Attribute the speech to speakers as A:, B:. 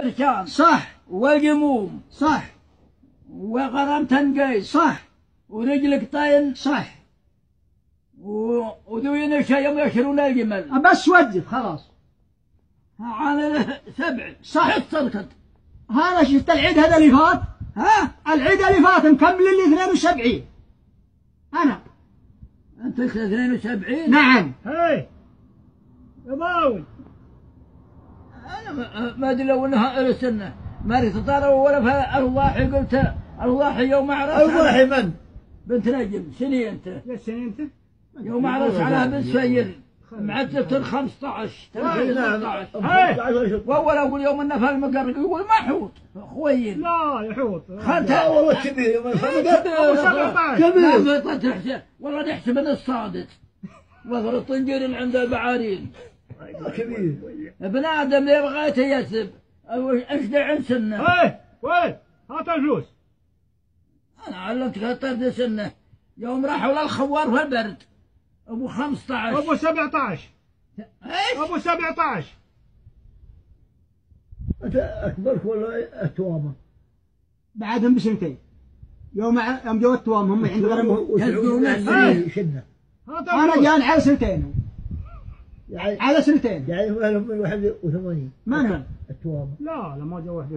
A: حرشان
B: صح.
A: والجموم.
B: صح.
A: وغرام تنقيس
B: صح.
A: ورجلك طين
B: صح.
A: و- وذوين يوم يشرون الجمل.
B: بس وجد خلاص.
A: على سبع.
B: صح.
A: تركت
B: هذا شفت العيد هذا اللي فات؟
A: ها؟
B: العيد اللي فات مكمل لي 72 أنا.
A: أنت 72
B: نعم.
C: هاي. يا باوي
A: ما- أدري لو أنها السنة ما تطار ولا في الضاحي قلت الضاحي يوم عرس
C: الضاحي من؟
A: بنت نجم. سني أنت؟
C: يا سنة أنت؟
A: يوم عرس على بنت سير معتبة 15 تمشي
C: نعم.
A: 16
C: هاي!
A: واول أقول يوم النفل المقرق يقول ما حوط خوين
C: لا يحوط.
A: خلت
C: والله كبير يوم أبو 17
A: كبير تحسب والله نحسب من الصادق. الطنجير اللي عنده البعارين
C: كبير.
A: ابن آدم اللي بغيته يسب أو اشدع عن سنه
C: هاي وين؟ هات الفلوس
A: أنا علمتك الطرد سنه. يوم راحوا للخوار في البرد أبو 15
C: أبو 17
A: إيش؟
C: أبو 17
D: أنت أكبرك ولا التوامة؟
B: بعدهم بسنتين يوم ع- يوم جو التوام هم عند غرم
A: يزقون
D: يعني شنة.
C: هات أنا
B: جاني على سنتين.
D: يعني
B: على سنتين.
D: يعني هم من 81
B: من من
D: التوامه
C: لا لا ما جا واحد